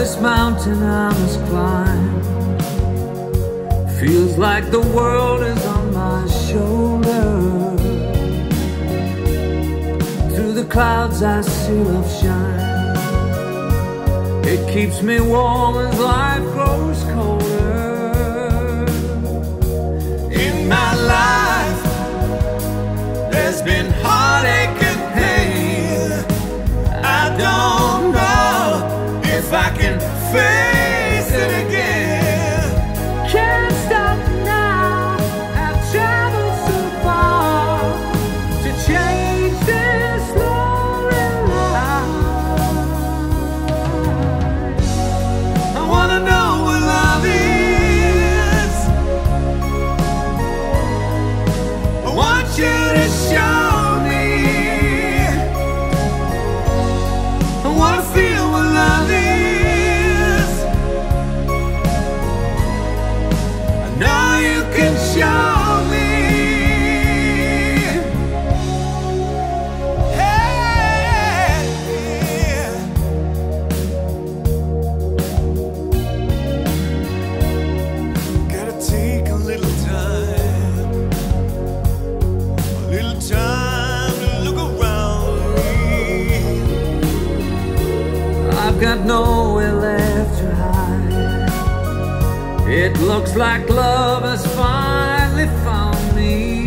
this mountain I must climb. Feels like the world is on my shoulders Through the clouds I see love shine. It keeps me warm as life got nowhere left to hide. It looks like love has finally found me.